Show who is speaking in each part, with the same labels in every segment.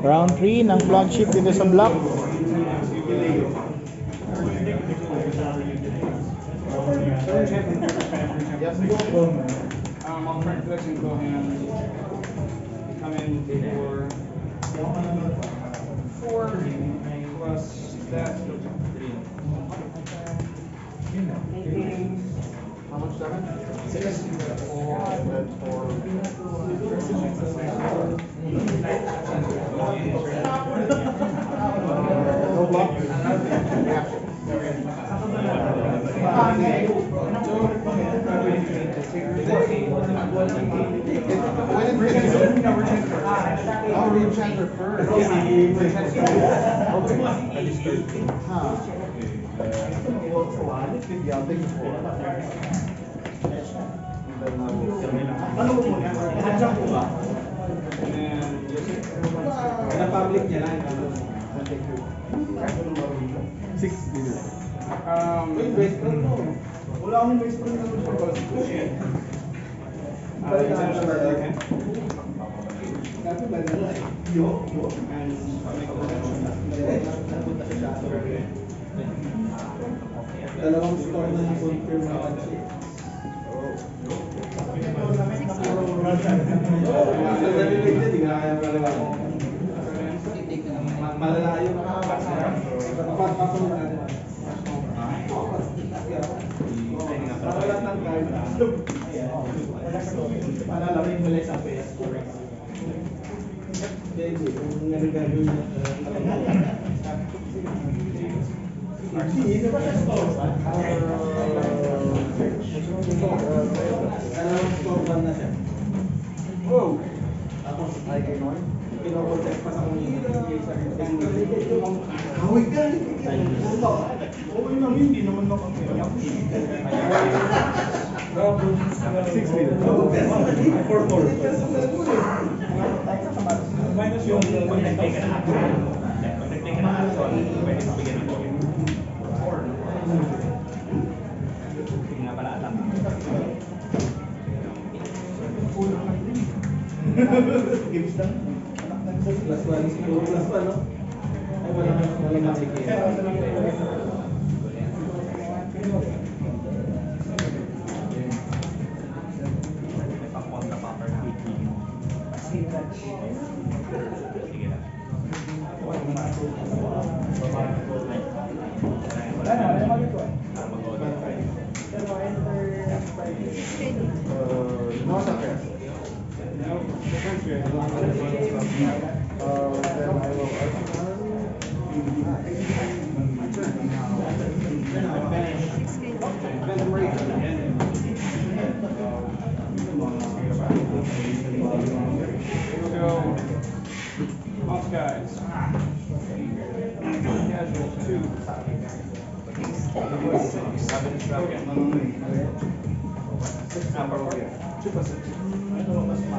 Speaker 1: Round 3 ng flagship dito sa block.
Speaker 2: Um, I'll print this and go ahead. Come in for four plus that. How much seven? Six. Four, and then four. No. I'll Huh. Uh,
Speaker 3: Ano po muna? Adjunct po ba? Na public niya lang.
Speaker 2: I'll take two.
Speaker 1: Six dito.
Speaker 2: Um,
Speaker 3: Wala akong base friend na gusto ko.
Speaker 2: uh, exemption for again.
Speaker 3: Dati ba na Yo, yo.
Speaker 2: And
Speaker 3: Dalawang score na na-confirm na kansi. Narinig din, hindi kaya ang dalawa. Malalayo na Pagpapunod na naman. Nakalat ng card. Para lamig mula sa PS. Baby, kung nagagawin na
Speaker 1: Six feet.
Speaker 3: Four, four.
Speaker 4: Minus yung pag-nagtay ka na ako. Pag-nagtay ka na ako, pwede mo
Speaker 3: Gives lang. Plus one, siguro plus one, no? Ay, wala na, wala
Speaker 4: na. Sige na. Wala na, wala Para mag-auto.
Speaker 2: Uh, no second. No, differentiate. Uh,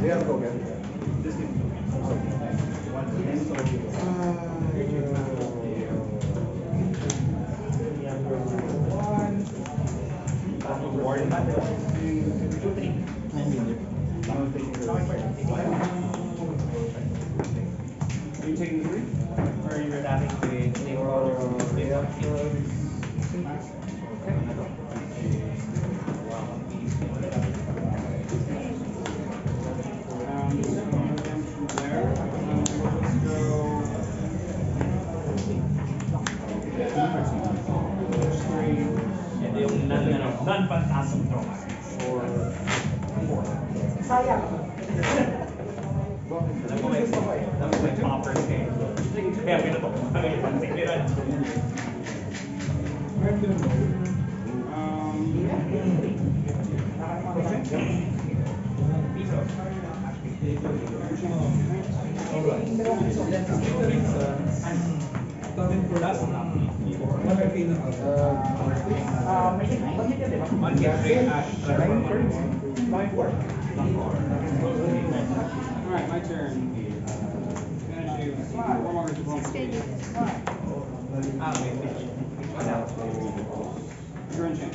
Speaker 2: They are
Speaker 3: programmed. This is
Speaker 4: one.
Speaker 2: Alright, my turn. Four more
Speaker 4: diplomacy. You're in change.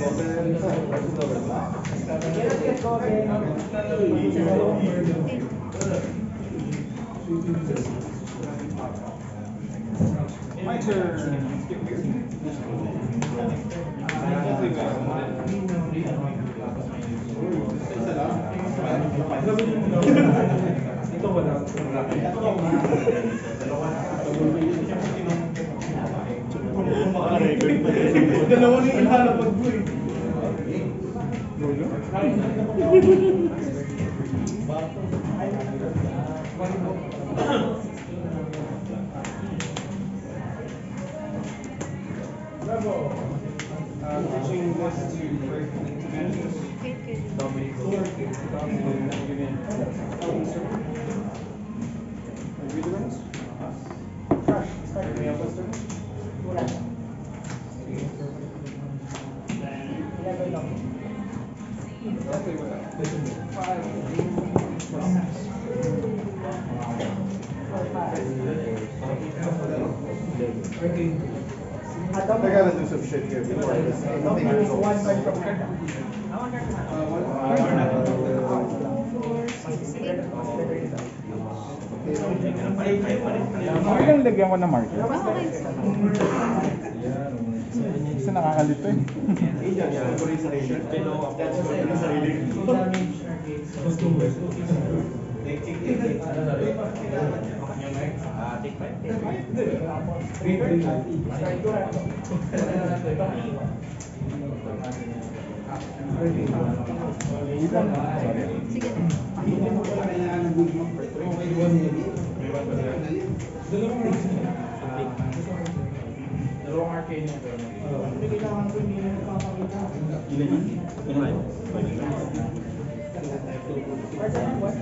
Speaker 3: My turn. Ito wala. Dalawa na yung ilalapag Thank you.
Speaker 2: I gotta do some shit here before this. Nothing results.
Speaker 1: Okay lang lagyan ko ng marker. Kasi nakakalito eh.
Speaker 3: Dalawang arcane yung Mas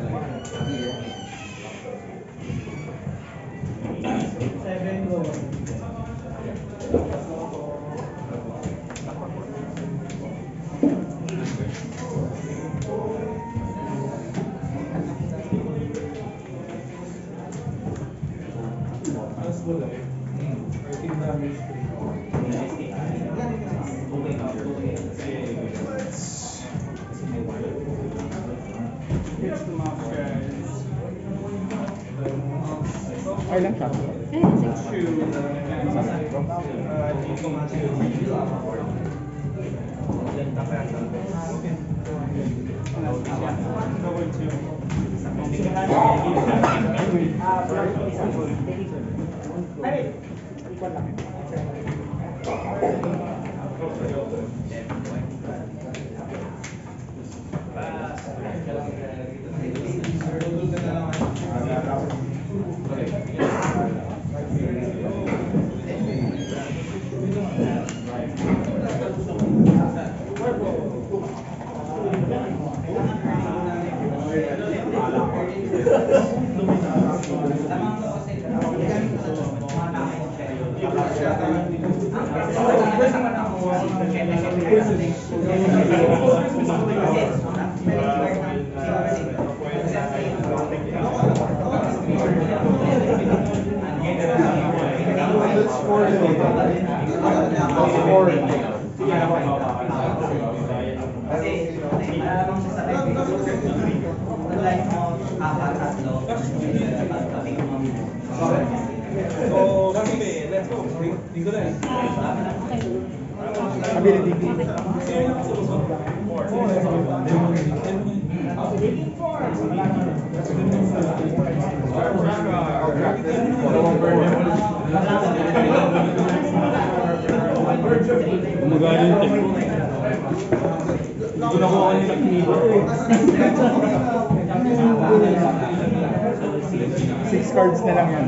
Speaker 5: 哎，两块。
Speaker 1: Ability.
Speaker 5: Nakuha kanina kinibo.
Speaker 1: Six cards na lang yan.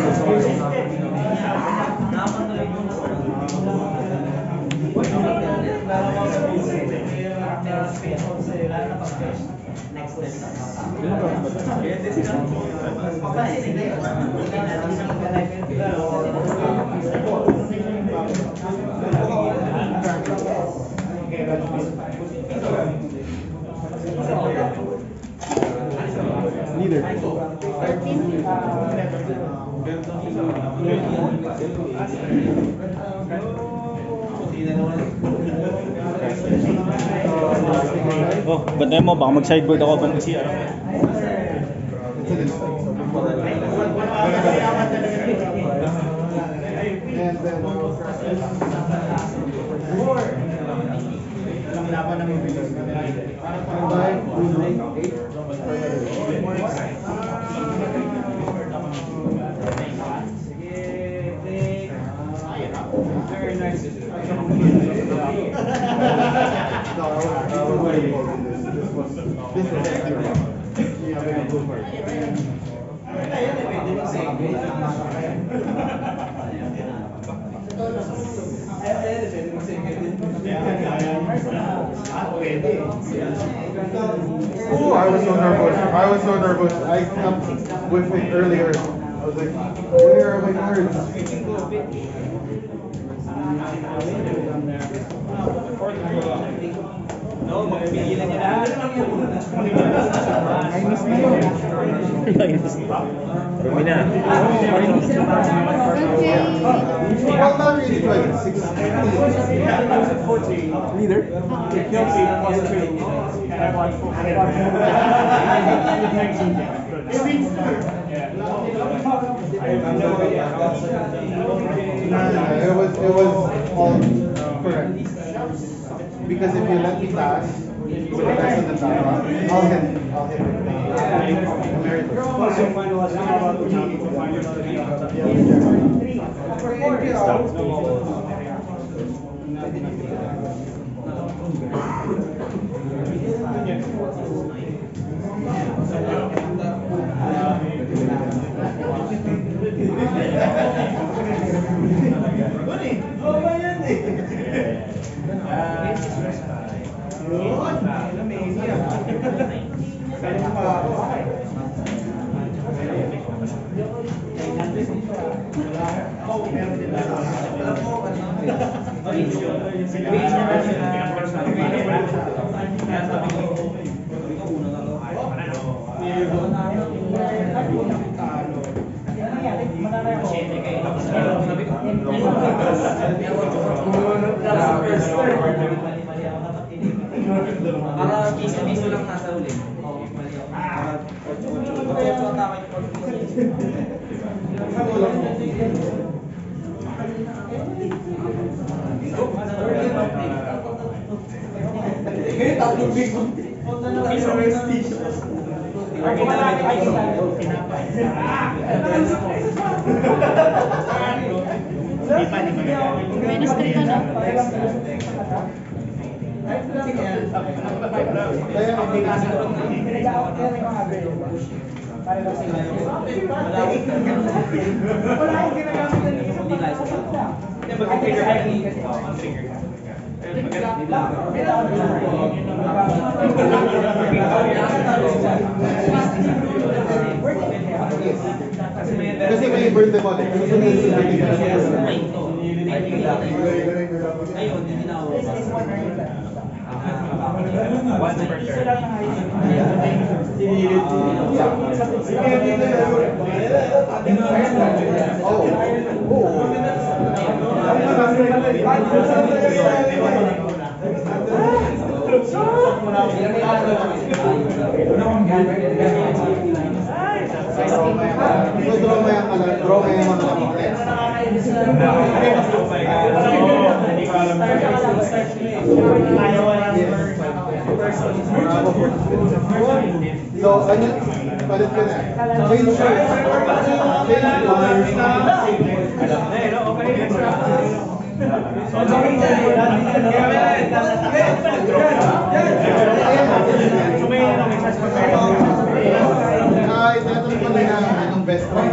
Speaker 6: Nakapatuloy space you. Next
Speaker 1: question.
Speaker 2: Oh, bantayan mo, baka mag-sideboard ako pag mag-CR.
Speaker 3: And then, five, two, Oh, I was so nervous. I was so nervous. I with it earlier. I was like, where are my cards? Romina. Okay. Neither. It was it was all correct. Because if you let me pass, with the rest of the time, I'll hit, I'll hit it.
Speaker 4: Minus 3 ka na.
Speaker 3: Kaya,
Speaker 6: Hindi na isa pa.
Speaker 4: Hindi, mag-trigger ka. Oo, mag-trigger maganda. Kasi may
Speaker 2: Kasi may birthday mo ulit. Kasi may birthday mo
Speaker 6: Ayun, hindi na ako.
Speaker 4: One per.
Speaker 2: So, draw mo yung alam, draw mo yung mga So, ano, palit ka na. Change shirt. Change colors.
Speaker 4: Alam na no? Okay.
Speaker 2: Na anong best friend.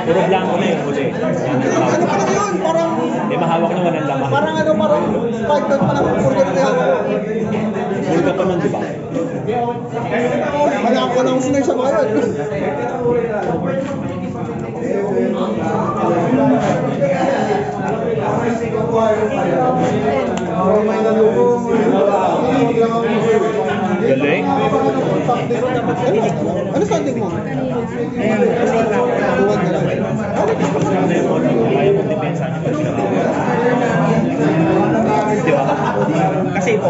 Speaker 5: Puro blanco na yung huli.
Speaker 3: Ano pa lang yun? Parang,
Speaker 5: Hindi mahawak naman ang laman.
Speaker 3: parang ano, parang five doon pa lang puro na.
Speaker 5: Full ka pa nun, di ba?
Speaker 3: Kaya ako lang sinay sa.
Speaker 2: Hindi lang ako
Speaker 5: Galing. れさんでも。